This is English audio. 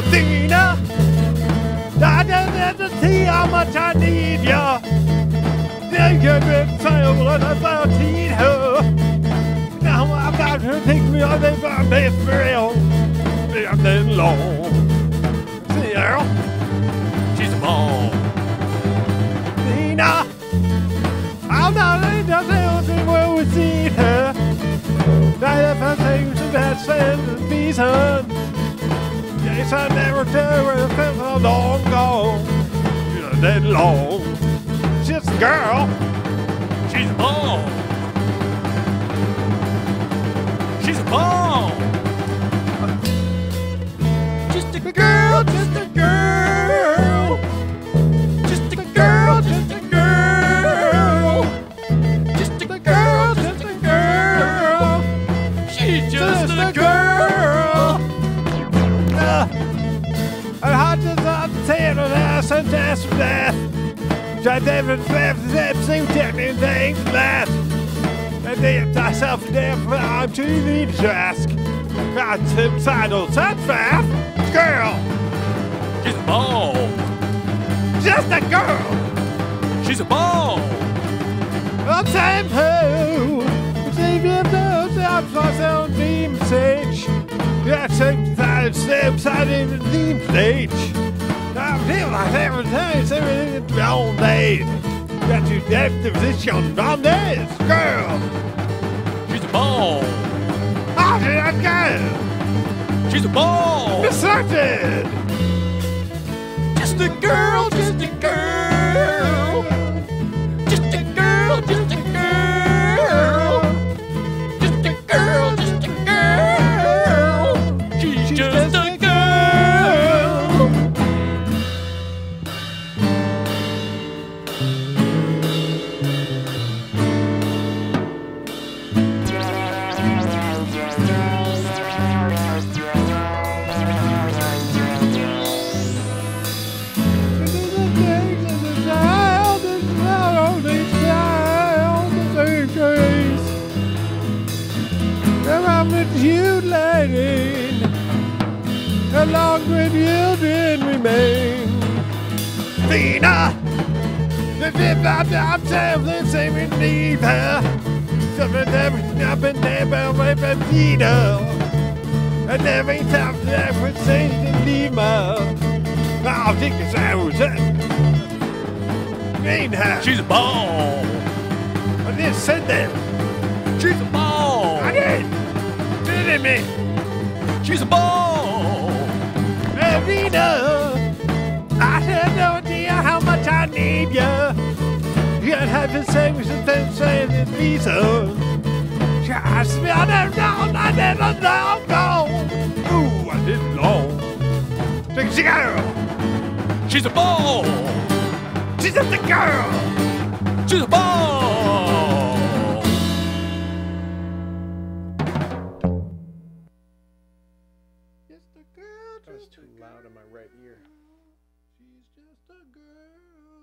Athena, I don't to see how much I need ya. Then you can say what I need her. Now I've got to take me on the best real. And then long. Earl? She's a ball. Athena, I'm not in the building where we see her. Now if I think that's and reason. Yes, I never tell it felt so long gone. Yeah, that long. Just a girl. She's a ball. She's a ball. Just a girl. Uh, I had to not say it and I sent us death. Tried David left the same technique things last. And then myself I'm too need to ask. Got some saddles, that's fast. Girl. She's a ball. Just a girl. She's a ball. I'm time who. That's a side step side in the deep stage. I feel like every time it's everything is wrong days. Got you of position on this girl. She's a ball. How did I go? She's a ball. Deserted. Just a girl, just a girl. You lady, along with you did remain. Vina, the dip I'm I'm traveling, same in need her. Something everything up and down, but with a Vina. And every time that would say to leave I'll take this out. Ain't her. She's a ball. I just said that. She's a ball. Me. She's a ball. Athena. I have no idea how much I need ya. You have to say me something saying it's so. Trust me, I don't know, I never know, go. Ooh, I did long. She's a girl. She's a ball. She's just a girl. She's a ball. That was too loud in my right ear. She's just a girl.